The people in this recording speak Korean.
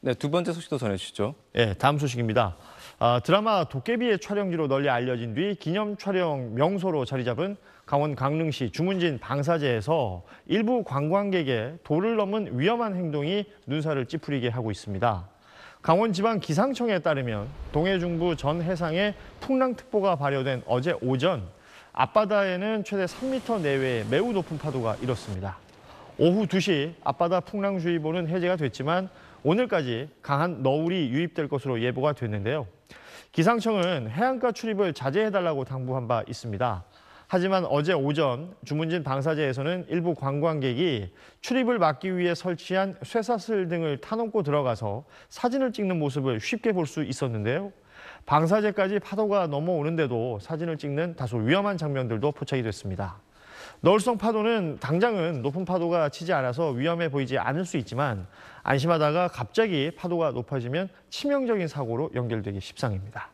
네, 두 번째 소식도 전해주시죠. 예, 다음 소식입니다. 아, 드라마 도깨비의 촬영지로 널리 알려진 뒤 기념 촬영 명소로 자리 잡은 강원 강릉시 주문진 방사제에서 일부 관광객의 도를 넘은 위험한 행동이 눈살을 찌푸리게 하고 있습니다. 강원지방기상청에 따르면 동해중부 전 해상에 풍랑특보가 발효된 어제 오전 앞바다에는 최대 3m 내외의 매우 높은 파도가 일었습니다. 오후 2시 앞바다 풍랑주의보는 해제가 됐지만 오늘까지 강한 너울이 유입될 것으로 예보가 됐는데요. 기상청은 해안가 출입을 자제해달라고 당부한 바 있습니다. 하지만 어제 오전 주문진 방사제에서는 일부 관광객이 출입을 막기 위해 설치한 쇠사슬 등을 타넘고 들어가서 사진을 찍는 모습을 쉽게 볼 수 있었는데요. 방사제까지 파도가 넘어오는데도 사진을 찍는 다소 위험한 장면들도 포착이 됐습니다. 너울성 파도는 당장은 높은 파도가 치지 않아서 위험해 보이지 않을 수 있지만 안심하다가 갑자기 파도가 높아지면 치명적인 사고로 연결되기 십상입니다.